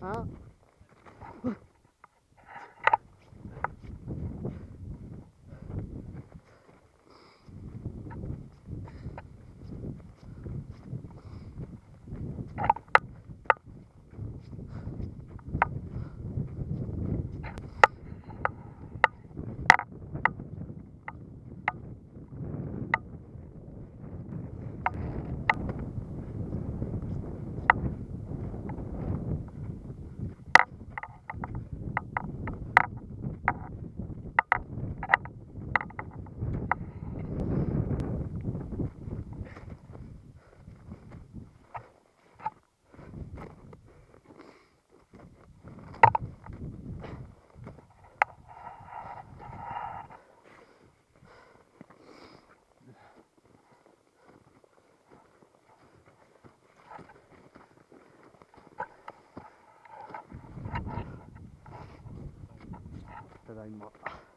啊だいま。